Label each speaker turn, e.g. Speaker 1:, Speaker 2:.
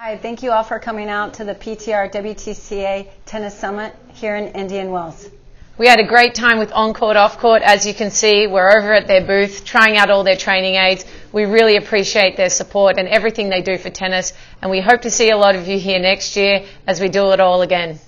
Speaker 1: Hi, thank you all for coming out to the PTR WTCA Tennis Summit here in Indian Wells.
Speaker 2: We had a great time with On Court, Off Court. As you can see, we're over at their booth trying out all their training aids. We really appreciate their support and everything they do for tennis, and we hope to see a lot of you here next year as we do it all again.